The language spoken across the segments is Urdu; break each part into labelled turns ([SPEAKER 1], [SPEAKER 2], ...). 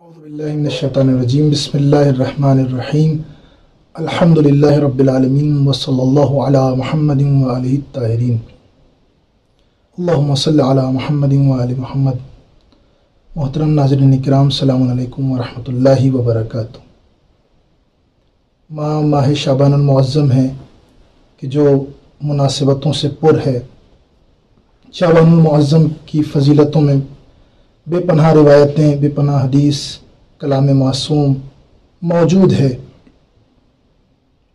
[SPEAKER 1] اعوذ باللہ من الشیطان الرجیم بسم اللہ الرحمن الرحیم الحمد للہ رب العالمین وصلی اللہ علی محمد و وآلہ الطاہرین اللہم صلی علی محمد وآل محمد. محترم ناظرین اکرام، السلام علیکم ورحمۃ اللہ وبرکاتہ. ماہ ماہ شعبان المعظم ہے کہ جو مناسبتوں سے پر ہے، شعبان المعظم کی فضیلتوں میں بے پناہ روایتیں، بے پناہ حدیث، کلام معصوم موجود ہے۔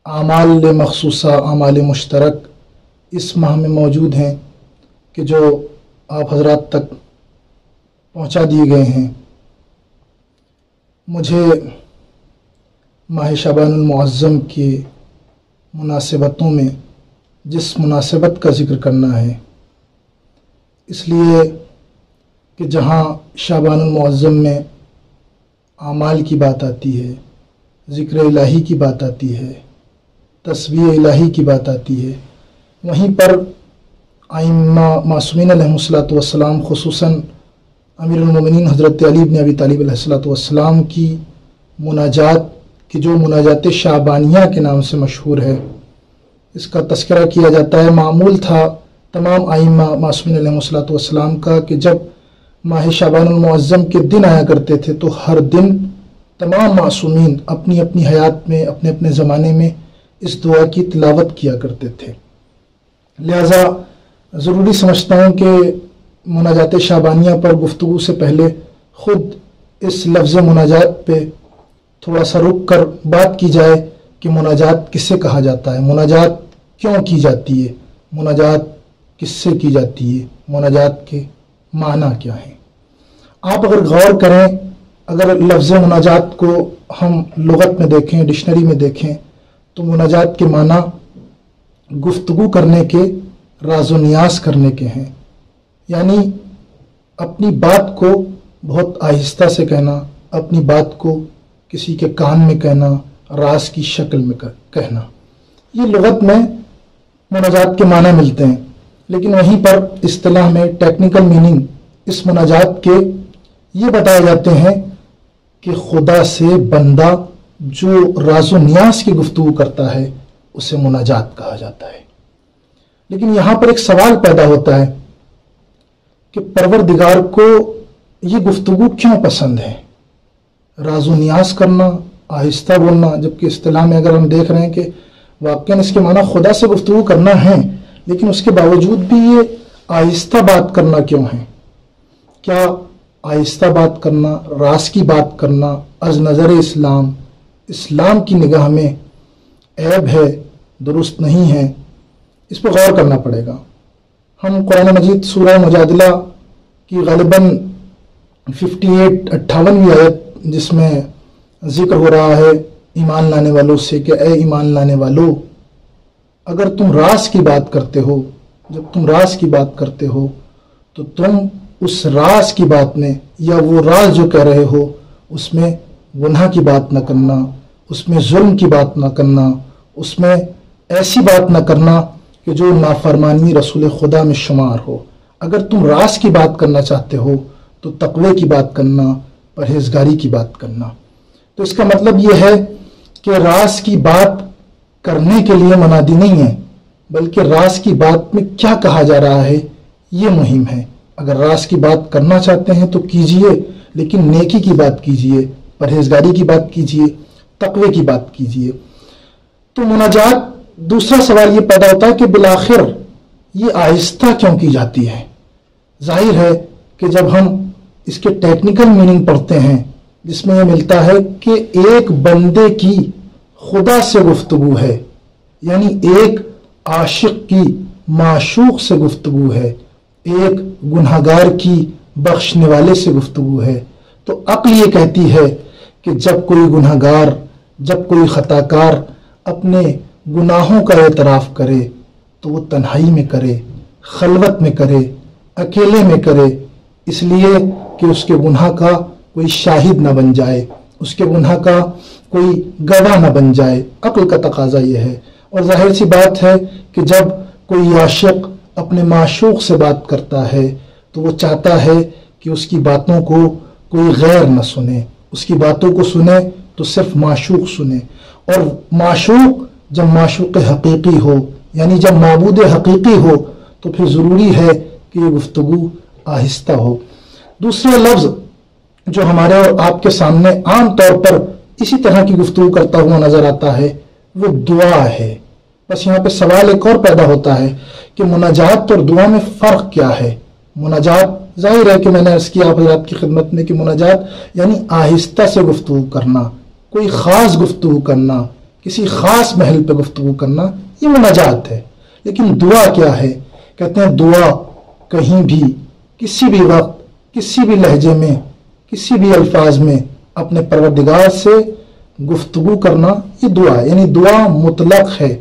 [SPEAKER 1] اعمال مخصوصہ، اعمال مشترک اس ماہ میں موجود ہیں کہ جو آپ حضرات تک پہنچا دیے گئے ہیں۔ مجھے ماہ شبان المعظم کے مناسبتوں میں جس مناسبت کا ذکر کرنا ہے، اس لیے کہ جہاں شعبان المعظم میں اعمال کی بات آتی ہے، ذکر الہی کی بات آتی ہے تصویر الہی کی بات آتی ہے، وہیں پر آئمہ معصومین علیہ الصلاۃ والسلام، خصوصاً امیر المومنین حضرت علی بن ابی طالب علیہ الصلاۃ والسلام کی مناجات کی جو مناجات شعبانیہ کے نام سے مشہور ہے، اس کا تذکرہ کیا جاتا ہے۔ معمول تھا تمام آئمہ معصومین علیہ الصلاۃ والسلام کا کہ جب ماہ شعبان المعظم کے دن آیا کرتے تھے تو ہر دن تمام معصومین اپنی اپنی حیات میں، اپنے اپنے زمانے میں اس دعا کی تلاوت کیا کرتے تھے۔ لہٰذا ضروری سمجھتا ہوں کہ مناجات شعبانیہ پر گفتگو سے پہلے خود اس لفظ مناجات پہ تھوڑا سا رک کر بات کی جائے کہ مناجات کس سے کہا جاتا ہے، مناجات کیوں کی جاتی ہے؟ مناجات کس سے کی جاتی ہے؟ مناجات کے معنی کیا ہیں آپ اگر غور کریں، اگر لفظ مناجات کو ہم لغت میں دیکھیں، ڈکشنری میں دیکھیں، تو مناجات کے معنی گفتگو کرنے کے، راز و نیاز کرنے کے ہیں۔ یعنی اپنی بات کو بہت آہستہ سے کہنا، اپنی بات کو کسی کے کان میں کہنا، راز کی شکل میں کہنا۔ یہ لغت میں مناجات کے معنی ملتے ہیں۔ لیکن وہیں پر اصطلاح میں ٹیکنیکل میننگ اس مناجات کے یہ بتائے جاتے ہیں کہ خدا سے بندہ جو راز و نیاز کی گفتگو کرتا ہے، اسے مناجات کہا جاتا ہے۔ لیکن یہاں پر ایک سوال پیدا ہوتا ہے کہ پروردگار کو یہ گفتگو کیوں پسند ہے؟ راز و نیاز کرنا، آہستہ بولنا، جبکہ اصطلاح میں اگر ہم دیکھ رہے ہیں کہ واقعی اس کے معنی خدا سے گفتگو کرنا ہے لیکن اس کے باوجود بھی یہ آہستہ بات کرنا کیوں ہے؟ کیا آہستہ بات کرنا، راز کی بات کرنا از نظر اسلام اسلام کی نگاہ میں عیب ہے، درست نہیں ہے، اس پہ غور کرنا پڑے گا۔ ہم قرآن مجید سورہ مجادلہ کی غالباً ففٹی ایٹ اٹھاونویں آیت جس میں ذکر ہو رہا ہے ایمان لانے والوں سے کہ اے ایمان لانے والوں اگر تم راز کی بات کرتے ہو، جب تم راز کی بات کرتے ہو، تو تم اس راز کی بات میں یا وہ راز جو کہہ رہے ہو، اس میں گناہ کی بات نہ کرنا، اس میں ظلم کی بات نہ کرنا، اس میں ایسی بات نہ کرنا کہ جو نافرمانی رسول خدا میں شمار ہو۔ اگر تم راز کی بات کرنا چاہتے ہو، تو تقوی کی بات کرنا، پرہیزگاری کی بات کرنا۔ تو اس کا مطلب یہ ہے کہ راز کی بات کرنے کے لیے منادی نہیں ہے، بلکہ راز کی بات میں کیا کہا جا رہا ہے، یہ مہم ہے۔ اگر راز کی بات کرنا چاہتے ہیں تو کیجیے، لیکن نیکی کی بات کیجیے، پرہیزگاری کی بات کیجیے، تقوی کی بات کیجیے۔ تو مناجات، دوسرا سوال یہ پیدا ہوتا ہے کہ بالآخر یہ آہستہ کیوں کی جاتی ہے؟ ظاہر ہے کہ جب ہم اس کے ٹیکنیکل میننگ پڑھتے ہیں، جس میں یہ ملتا ہے کہ ایک بندے کی خدا سے گفتگو ہے۔ یعنی ایک عاشق کی معشوق سے گفتگو ہے، ایک گناہ گار کی بخشنے والے سے گفتگو ہے۔ تو عقل یہ کہتی ہے کہ جب کوئی گناہ گار جب کوئی خطا کار اپنے گناہوں کا اعتراف کرے، تو وہ تنہائی میں کرے، خلوت میں کرے، اکیلے میں کرے۔ اس لیے کہ اس کے گناہ کا کوئی شاہد نہ بن جائے، اس کے گناہ کا کوئی گواہ نہ بن جائے۔ عقل کا تقاضا یہ ہے۔ اور ظاہر سی بات ہے کہ جب کوئی عاشق اپنے معشوق سے بات کرتا ہے تو وہ چاہتا ہے کہ اس کی باتوں کو کوئی غیر نہ سنے۔ اس کی باتوں کو سنے تو صرف معشوق سنے۔ اور معشوق جب معشوق حقیقی ہو یعنی جب معبود حقیقی ہو، تو پھر ضروری ہے کہ یہ گفتگو آہستہ ہو۔ دوسرا لفظ جو ہمارے اور آپ کے سامنے عام طور پر اسی طرح کی گفتگو کرتا ہوا نظر آتا ہے۔ وہ دعا ہے۔ بس یہاں پہ سوال ایک اور پیدا ہوتا ہے کہ مناجات اور دعا میں فرق کیا ہے؟ مناجات، ظاہر ہے کہ میں نے اس کی آپ حضرات کی خدمت میں کہ مناجات یعنی آہستہ سے گفتگو کرنا، کوئی خاص گفتگو کرنا، کسی خاص محل پہ گفتگو کرنا، یہ مناجات ہے۔ لیکن دعا کیا ہے؟ کہتے ہیں دعا کہیں بھی، کسی بھی وقت، کسی بھی لہجے میں، کسی بھی الفاظ میں اپنے پروردگار سے گفتگو کرنا یہ دعا ہے۔ یعنی دعا مطلق ہے۔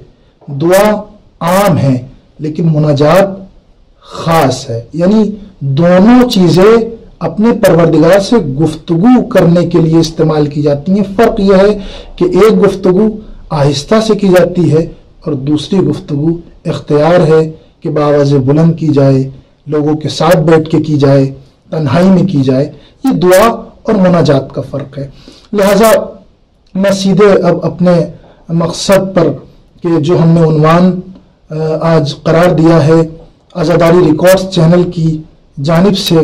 [SPEAKER 1] دعا عام ہے، لیکن مناجات خاص ہے۔ یعنی دونوں چیزیں اپنے پروردگار سے گفتگو کرنے کے لیے استعمال کی جاتی ہیں۔ فرق یہ ہے کہ ایک گفتگو آہستہ سے کی جاتی ہے اور دوسری گفتگو اختیار ہے کہ باواز بلند کی جائے، لوگوں کے ساتھ بیٹھ کے کی جائے، تنہائی میں کی جائے۔ یہ دعا اور مناجات کا فرق ہے۔ لہذا میں سیدھے اب اپنے مقصد پر کہ جو ہم نے عنوان آج قرار دیا ہے، آزاداری ریکارڈز چینل کی جانب سے،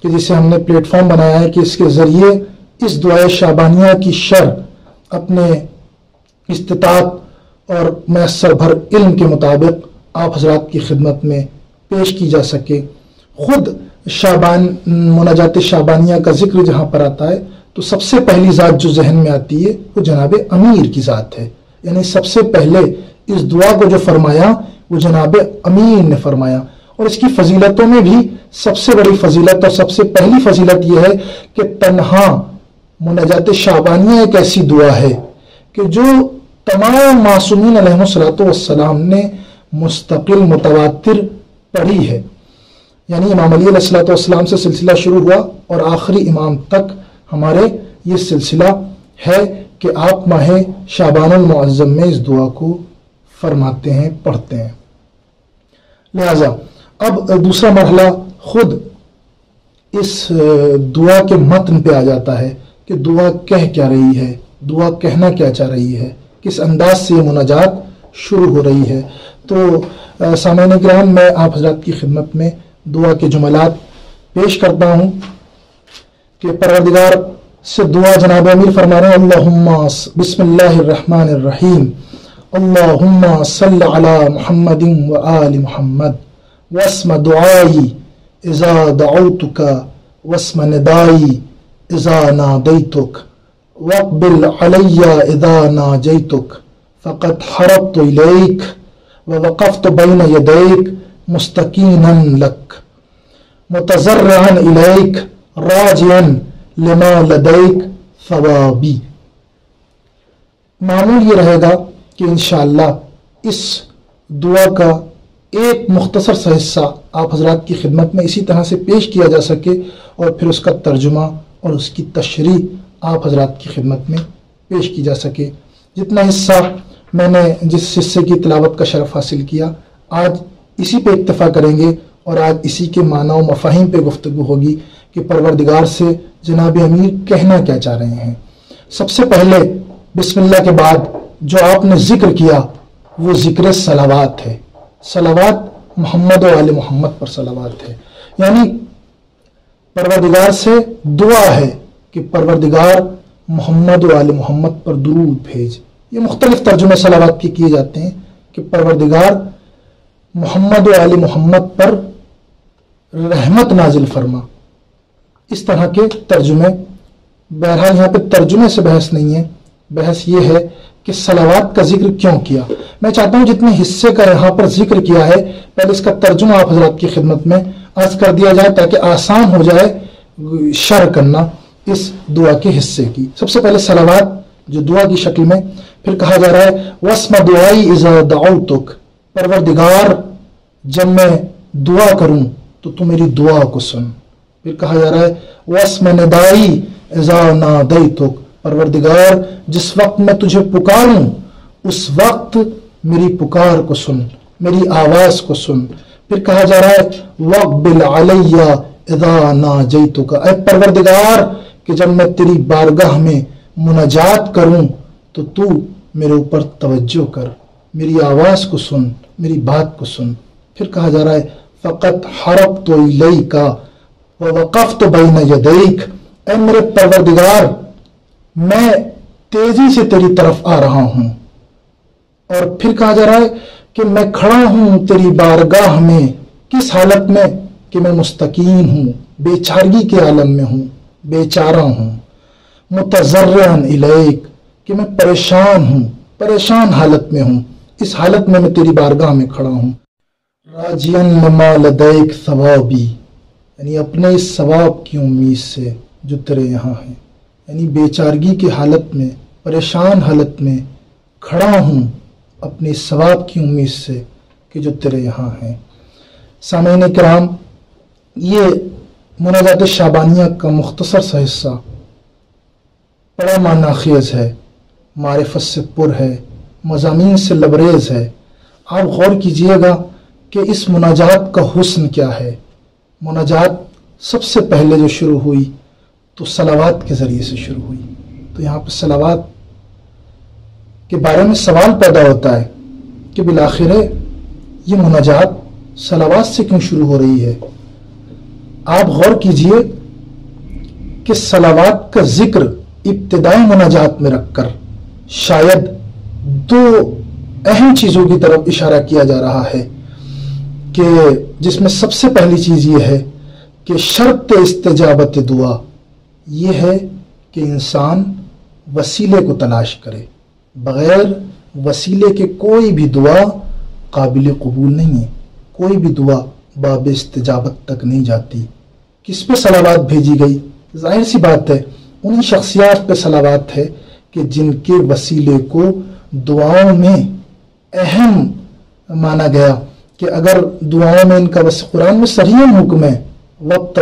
[SPEAKER 1] کہ جسے ہم نے پلیٹ فارم بنایا ہے کہ اس کے ذریعے اس دعائے شابانیہ کی شر اپنے استطاعت اور میسر بھر علم کے مطابق آپ حضرات کی خدمت میں پیش کی جا سکے۔ خود شابان مناجات شابانیہ کا ذکر جہاں پر آتا ہے، تو سب سے پہلی ذات جو ذہن میں آتی ہے، وہ جناب امیر کی ذات ہے۔ یعنی سب سے پہلے اس دعا کو جو فرمایا، وہ جناب امیر نے فرمایا۔ اور اس کی فضیلتوں میں بھی سب سے بڑی فضیلت اور سب سے پہلی فضیلت یہ ہے کہ تنہا، مناجات شابانیہ ایک ایسی دعا ہے کہ جو تمام معصومین علیہ السلاۃ والسلام نے مستقل، متواتر پڑھی ہے۔ یعنی امام علی علیہ السلاۃ والسلام سے سلسلہ شروع ہوا اور آخری امام تک ہمارے یہ سلسلہ ہے کہ آپ ماہ شابان المعظم میں اس دعا کو فرماتے ہیں، پڑھتے ہیں۔ لہذا اب دوسرا مرحلہ خود اس دعا کے متن پہ آ جاتا ہے کہ دعا کہہ کیا رہی ہے، دعا کہنا کیا چاہ رہی ہے، کس انداز سے یہ مناجات شروع ہو رہی ہے۔ تو سامعین کرام، میں آپ حضرات کی خدمت میں دعا کے جملات پیش کرتا ہوں کہ پروردگار سے دعا جناب امیر فرما رہے ہیں، اللہم بسم اللہ الرحمن الرحیم، اللہم صلی علی محمد و آل محمد، واسم دعائی، اذا دعوتک، واسم ندائی، اذا نادیتک، واقبل علی اذا ناجیتک، فقد حربت الیک ووقفت بین یدیک مستقینا لک. متضرعا الیک، راجعا لما لدیک، ثوابی. معمول یہ رہے گا کہ انشاءاللہ اس دعا کا ایک مختصر سا حصہ آپ حضرات کی خدمت میں اسی طرح سے پیش کیا جا سکے اور پھر اس کا ترجمہ اور اس کی تشریح آپ حضرات کی خدمت میں پیش کی جا سکے. جتنا حصہ میں نے جس حصے کی تلاوت کا شرف حاصل کیا، آج اسی پہ اکتفا کریں گے اور آج اسی کے معنی و مفاہیم پہ گفتگو ہوگی کہ پروردگار سے جناب امیر کہنا کیا چاہ رہے ہیں۔ سب سے پہلے بسم اللہ کے بعد جو آپ نے ذکر کیا وہ ذکر سلاوات ہے۔ سلاوات محمد و عل محمد پر سلاوات ہے۔ یعنی پروردگار سے دعا ہے کہ پروردگار محمد و عل محمد پر درود بھیج۔ یہ مختلف ترجمے سلاوات کے کیے جاتے ہیں کہ پروردگار محمد و علی محمد پر رحمت نازل فرما۔ اس طرح کے ترجمے، بہرحال یہاں پہ ترجمے سے بحث نہیں ہے۔ بحث یہ ہے کہ سلاوات کا ذکر کیوں کیا؟ میں چاہتا ہوں جتنے حصے کا یہاں پر ذکر کیا ہے، پہلے اس کا ترجمہ آپ حضرات کی خدمت میں آج کر دیا جائے تاکہ آسان ہو جائے شر کرنا اس دعا کے حصے کی۔ سب سے پہلے سلاوات جو دعا کی شکل میں پھر کہا جا رہا ہے وسم دعائی از دعوتک۔ پروردگار، جب میں دعا کروں، تو تو میری دعا کو سن۔ پھر کہا جا رہا ہے وسم ندائی ازا نادیتک پروردگار، جس وقت میں تجھے پکاروں، اس وقت میری پکار کو سن، میری آواز کو سن۔ پھر کہا جا رہا ہے وقبل علیہ اذا ناجیتک اے پروردگار، کہ جب میں تیری بارگاہ میں مناجات کروں، تو تو میرے اوپر توجہ کر۔ میری آواز کو سن، میری بات کو سن۔ پھر کہا جا رہا ہے، فقط حرب تو لئی کا وقف تو بین یدیک۔ اے میرے پروردگار، میں تیزی سے تیری طرف آ رہا ہوں۔ اور پھر کہا جا رہا ہے کہ میں کھڑا ہوں تیری بارگاہ میں، کس حالت میں؟ کہ میں مستقین ہوں بے چارگی کے عالم میں ہوں بے چارہ ہوں۔ متضرعن الیک، کہ میں پریشان ہوں، پریشان حالت میں ہوں۔ اس حالت میں میں تیری بارگاہ میں کھڑا ہوں۔ راجین لما لدیک ثوابی یعنی اپنے اس ثواب کی امید سے جو تیرے یہاں ہیں۔ یعنی بے چارگی کی حالت میں، پریشان حالت میں کھڑا ہوں اپنی ثواب کی امید سے کہ جو تیرے یہاں ہیں۔ سامعین کرام، یہ مناجات شابانیہ کا مختصر سا حصہ بڑا معنی خیز ہے، معرفت سے پر ہے۔ مضامین سے لبریز ہے۔ آپ غور کیجیے گا کہ اس مناجات کا حسن کیا ہے۔ مناجات سب سے پہلے جو شروع ہوئی تو سلاوات کے ذریعے سے شروع ہوئی۔ تو یہاں پہ سلاوات کے بارے میں سوال پیدا ہوتا ہے کہ بالآخر یہ مناجات سلاوات سے کیوں شروع ہو رہی ہے؟ آپ غور کیجیے کہ سلاوات کا ذکر ابتدائی مناجات میں رکھ کر شاید دو اہم چیزوں کی طرف اشارہ کیا جا رہا ہے کہ جس میں سب سے پہلی چیز یہ ہے کہ شرط استجابت دعا یہ ہے کہ انسان وسیلے کو تلاش کرے، بغیر وسیلے کے کوئی بھی دعا قابل قبول نہیں ہے، کوئی بھی دعا باب استجابت تک نہیں جاتی۔ کس پہ سلابات بھیجی گئی؟ ظاہر سی بات ہے انہیں شخصیات پہ سلابات ہے کہ جن کے وسیلے کو دعاؤں میں اہم مانا گیا کہ اگر دعاؤں میں ان کا قرآن میں سریم حکم ہے وقت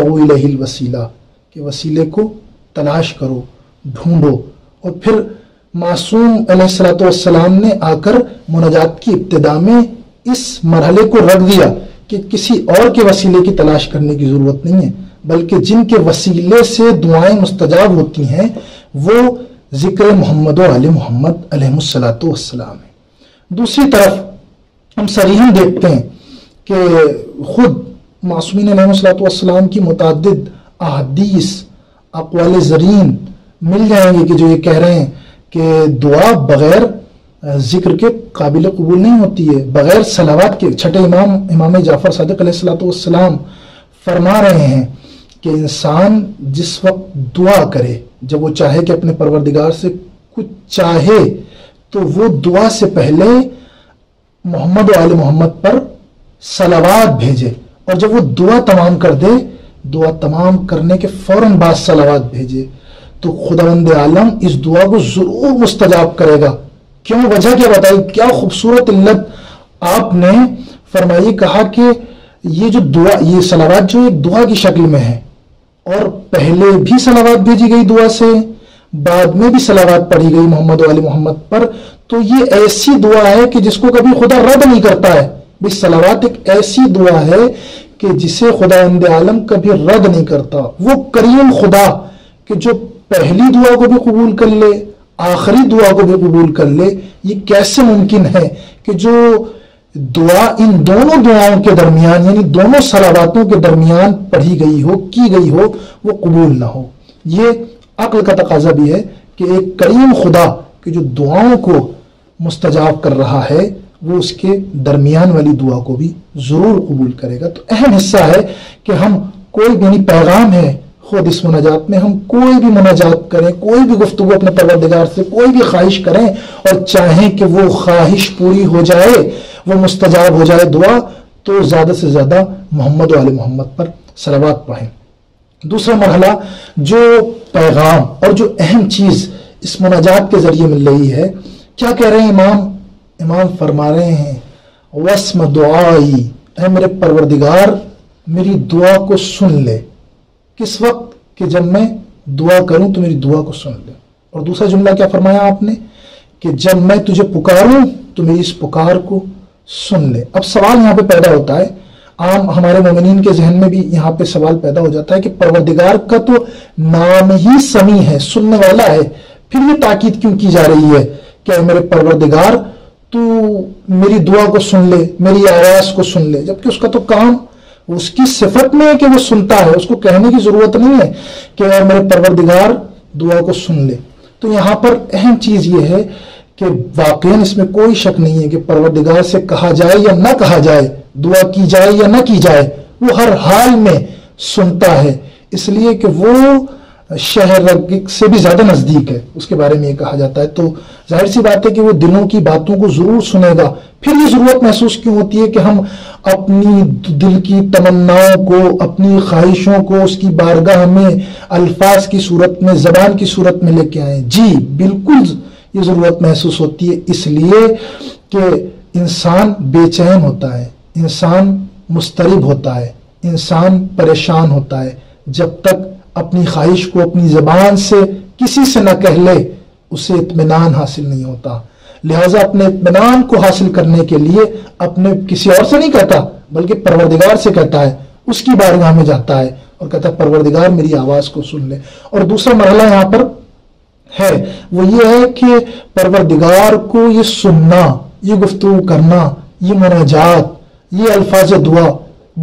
[SPEAKER 1] وسیلہ کہ وسیلے کو تلاش کرو، ڈھونڈو۔ اور پھر معصوم علیہ السلاۃ والسلام نے آ کر مناجات کی ابتدا میں اس مرحلے کو رکھ دیا کہ کسی اور کے وسیلے کی تلاش کرنے کی ضرورت نہیں ہے، بلکہ جن کے وسیلے سے دعائیں مستجاب ہوتی ہیں، وہ ذکر محمد و علیہ محمد علیہ السلاۃ والسلام ہے۔ دوسری طرف ہم سریحم دیکھتے ہیں کہ خود معصومین علیہ السلاۃ والسلام کی متعدد احادیث، اقوال زرین مل جائیں گے کہ جو یہ کہہ رہے ہیں کہ دعا بغیر ذکر کے قابل قبول نہیں ہوتی ہے، بغیر سلاوات کے۔ چھٹے امام امام جعفر صادق علیہ السلاۃ والسلام فرما رہے ہیں کہ انسان جس وقت دعا کرے، جب وہ چاہے کہ اپنے پروردگار سے کچھ چاہے، تو وہ دعا سے پہلے محمد و آل محمد پر سلاوات بھیجے۔ اور جب وہ دعا تمام کر دے، دعا تمام کرنے کے فوراً بعد سلاوات بھیجے۔ تو خداوند عالم اس دعا کو ضرور مستجاب کرے گا۔ کیوں؟ وجہ کیا بتائی؟ کیا خوبصورت علت آپ نے فرمائی، کہا کہ یہ جو دعا، یہ سلاوات جو ایک دعا کی شکل میں ہے۔ اور پہلے بھی سلاوات بھیجی گئی دعا سے، بعد میں بھی سلاوات پڑھی گئی محمد علی محمد پر۔ تو یہ ایسی دعا ہے کہ جس کو کبھی خدا رد نہیں کرتا ہے۔ بھی سلاوات ایک ایسی دعا ہے کہ جسے خدا اند عالم کبھی رد نہیں کرتا۔ وہ کریم خدا کہ جو پہلی دعا کو بھی قبول کر لے، آخری دعا کو بھی قبول کر لے، یہ کیسے ممکن ہے کہ جو دعا، ان دونوں دعاؤں کے درمیان یعنی دونوں سلاواتوں کے درمیان پڑھی گئی ہو، کی گئی ہو، وہ قبول نہ ہو۔ یہ عقل کا تقاضا بھی ہے کہ ایک کریم خدا کہ جو دعاؤں کو مستجاب کر رہا ہے، وہ اس کے درمیان والی دعا کو بھی ضرور قبول کرے گا۔ تو اہم حصہ ہے کہ ہم کوئی یعنی پیغام ہے خود اس مناجات میں، ہم کوئی بھی مناجات کریں، کوئی بھی گفتگو اپنے پروردگار سے، کوئی بھی خواہش کریں اور چاہیں کہ وہ خواہش پوری ہو جائے۔ وہ مستجاب ہو جائے دعا، تو زیادہ سے زیادہ محمد و علی محمد پر سلوات پڑھیں۔ دوسرا مرحلہ، جو پیغام اور جو اہم چیز اس مناجات کے ذریعے مل رہی ہے، کیا کہہ رہے ہیں امام؟ امام فرما رہے ہیں وسم دعائی، اے میرے پروردگار، میری دعا کو سن لے۔ کس وقت کہ جب میں دعا کروں تو میری دعا کو سن لے۔ اور دوسرا جملہ کیا فرمایا آپ نے؟ کہ جب میں تجھے پکاروں تو میری اس پکار کو سن لے۔ اب سوال یہاں پہ پیدا ہوتا ہے، عام ہمارے مومنین کے ذہن میں بھی یہاں پہ سوال پیدا ہو جاتا ہے کہ پروردگار کا تو نام ہی سمی ہے، سننے والا ہے۔ پھر یہ تاکید کیوں کی جا رہی ہے کہ میرے پروردگار، تو میری دعا کو سن لے، میری آواز کو سن لے۔ جبکہ اس کا تو کام، اس کی صفت میں ہے کہ وہ سنتا ہے، اس کو کہنے کی ضرورت نہیں ہے کہ میرے پروردگار، دعا کو سن لے۔ تو یہاں پر اہم چیز یہ ہے کہ واقعی اس میں کوئی شک نہیں ہے کہ پروردگار سے کہا جائے یا نہ کہا جائے، دعا کی جائے یا نہ کی جائے، وہ ہر حال میں سنتا ہے۔ اس لیے کہ وہ شہر سے بھی زیادہ نزدیک ہے۔ اس کے بارے میں یہ کہا جاتا ہے۔ تو ظاہر سی بات ہے کہ وہ دلوں کی باتوں کو ضرور سنے گا۔ پھر یہ ضرورت محسوس کیوں ہوتی ہے کہ ہم اپنی دل کی تمناؤں کو، اپنی خواہشوں کو اس کی بارگاہ میں، الفاظ کی صورت میں، زبان کی صورت میں لے کے آئیں؟ جی بالکل یہ ضرورت محسوس ہوتی ہے، اس لیے کہ انسان بے چین ہوتا ہے، انسان مسترب ہوتا ہے، انسان پریشان ہوتا ہے۔ جب تک اپنی خواہش کو اپنی زبان سے کسی سے نہ کہہ لے، اسے اطمینان حاصل نہیں ہوتا۔ لہٰذا اپنے اطمینان کو حاصل کرنے کے لیے اپنے کسی اور سے نہیں کہتا، بلکہ پروردگار سے کہتا ہے، اس کی بارگاہ میں جاتا ہے اور کہتا ہے، پروردگار میری آواز کو سن لے۔ اور دوسرا مرحلہ یہاں پر ہے۔ وہ یہ ہے کہ پروردگار کو یہ سننا، یہ گفتگو کرنا، یہ مناجات یہ الفاظ دعا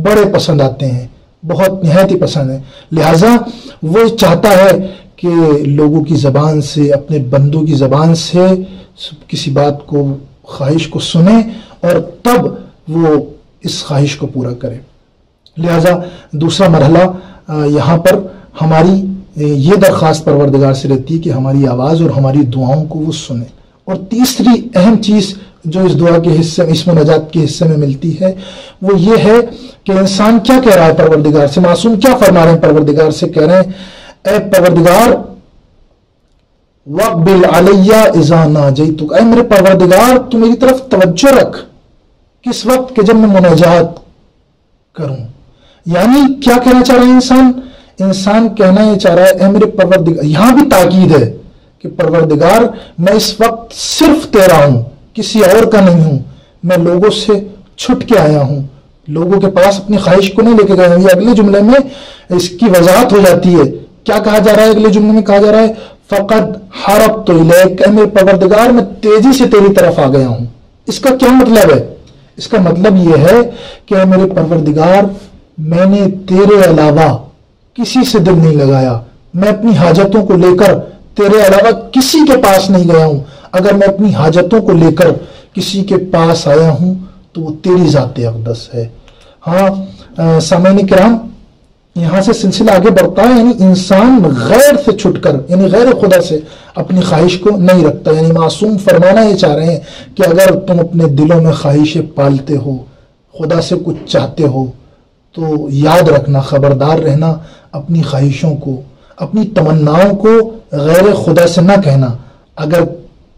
[SPEAKER 1] بڑے پسند آتے ہیں، بہت نہایت ہی پسند ہے لہٰذا وہ چاہتا ہے کہ لوگوں کی زبان سے، اپنے بندوں کی زبان سے کسی بات کو، خواہش کو سنیں اور تب وہ اس خواہش کو پورا کرے۔ لہٰذا دوسرا مرحلہ یہاں پر ہماری یہ درخواست پروردگار سے رہتی ہے کہ ہماری آواز اور ہماری دعاؤں کو وہ سنیں اور تیسری اہم چیز جو اس دعا کے حصے میں اسم نجات کے حصے میں ملتی ہے، وہ یہ ہے کہ انسان کیا کہہ رہا ہے پروردگار سے، معصوم کیا فرما رہے ہیں پروردگار سے، کہہ رہے ہیں، اے پروردگار، وقبل علیہ اذا ناجیتک۔ اے میرے پروردگار، تو میری طرف توجہ رکھ کس وقت کہ جب میں مناجات کروں۔ یعنی کیا کہنا چاہ رہا ہے انسان؟ انسان کہنا یہ چاہ رہا ہے، اے میرے پروردگار، یہاں بھی تاکید ہے کہ پروردگار، میں اس وقت صرف تیرا ہوں، کسی اور کا نہیں ہوں، میں لوگوں سے چھٹ کے آیا ہوں۔ لوگوں کے پاس اپنی خواہش کو نہیں لے کے گیا ہوں۔ یہ اگلے جملے میں اس کی وضاحت ہو جاتی ہے۔ کیا کہا جا رہا ہے؟ اگلے جملے میں کہا جا رہا ہے فقط حرب تو میرے پروردگار، میں تیزی سے تیری طرف آ گیا ہوں۔ اس کا کیا مطلب ہے؟ اس کا مطلب یہ ہے کہ میرے پروردگار، میں نے تیرے علاوہ کسی سے دل نہیں لگایا۔ میں اپنی حاجتوں کو لے کر تیرے علاوہ کسی کے پاس نہیں گیا ہوں۔ اگر میں اپنی حاجتوں کو لے کر کسی کے پاس آیا ہوں، تو وہ تیری ذات اقدس ہے۔ ہاں سامعین کرام، یہاں سے سلسلہ آگے بڑھتا ہے یعنی انسان غیر سے چھٹ کر یعنی غیر خدا سے اپنی خواہش کو نہیں رکھتا۔ یعنی معصوم فرمانا یہ چاہ رہے ہیں کہ اگر تم اپنے دلوں میں خواہشیں پالتے ہو، خدا سے کچھ چاہتے ہو، تو یاد رکھنا، خبردار رہنا۔ اپنی خواہشوں کو، اپنی تمناؤں کو غیر خدا سے نہ کہنا۔ اگر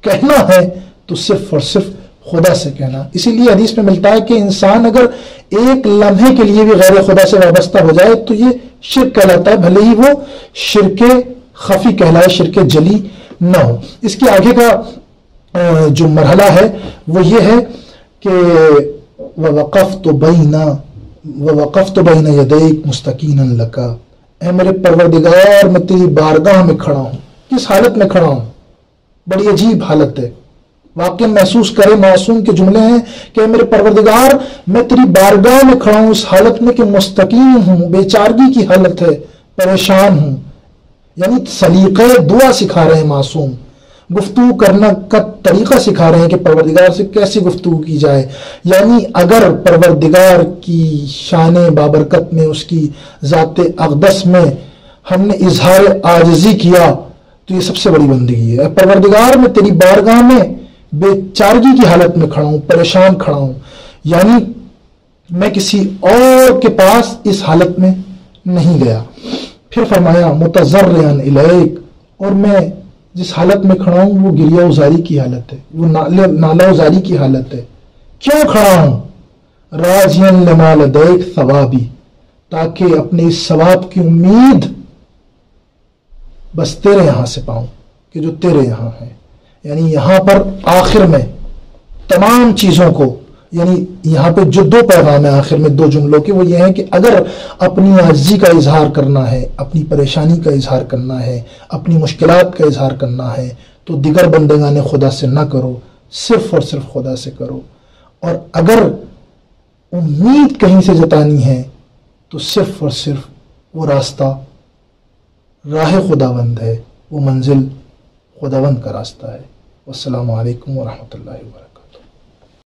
[SPEAKER 1] کہنا ہے تو صرف اور صرف خدا سے کہنا۔ اسی لیے حدیث میں ملتا ہے کہ انسان اگر ایک لمحے کے لیے بھی غیر خدا سے وابستہ ہو جائے تو یہ شرک کہلاتا ہے، بھلے ہی وہ شرک خفی کہلائے، شرک جلی نہ ہو۔ اس کے آگے کا جو مرحلہ ہے وہ یہ ہے کہ وقف تو بینا وقف تو بینا یدیک مستقین لکا اے میرے پروردگار، میں تیری بارگاہ میں کھڑا ہوں۔ کس حالت میں کھڑا ہوں؟ بڑی عجیب حالت ہے۔ واقع محسوس کرے معصوم کے جملے ہیں کہ میرے پروردگار، میں تیری بارگاہ میں کھڑا ہوں، اس حالت میں کہ مستقیم ہوں بے چارگی کی حالت ہے، پریشان ہوں۔ یعنی سلیقہ دعا سکھا رہے ہیں معصوم۔ گفتگو کرنا کا طریقہ سکھا رہے ہیں کہ پروردگار سے کیسی گفتگو کی جائے۔ یعنی اگر پروردگار کی شان بابرکت میں، اس کی ذات اقدس میں ہم نے اظہار آجزی کیا، تو یہ سب سے بڑی بندگی ہے۔ پروردگار، میں تیری بارگاہ میں بے چارگی کی حالت میں کھڑا ہوں، پریشان کھڑا ہوں۔ یعنی میں کسی اور کے پاس اس حالت میں نہیں گیا۔ پھر فرمایا متضر الیک، اور میں جس حالت میں کھڑا ہوں، وہ گریا ازاری کی حالت ہے، وہ نالا ازاری کی حالت ہے۔ کیوں کھڑا ہوں؟ راجین لمال دیکھ ثوابی، تاکہ اپنے اس ثواب کی امید بس تیرے یہاں سے پاؤں، کہ جو تیرے یہاں ہے یعنی یہاں پر آخر میں تمام چیزوں کو یعنی یہاں پہ جو دو پیغام ہیں آخر میں دو جملوں کے، وہ یہ ہیں کہ اگر اپنی عرضی کا اظہار کرنا ہے، اپنی پریشانی کا اظہار کرنا ہے، اپنی مشکلات کا اظہار کرنا ہے، تو دیگر بندگان خدا سے نہ کرو، صرف اور صرف خدا سے کرو۔ اور اگر امید کہیں سے جتانی ہے، تو صرف اور صرف وہ راستہ راہ خداوند ہے، وہ منزل خداوند کا راستہ ہے۔ السلام علیکم ورحمۃ اللہ وبرکاتہ۔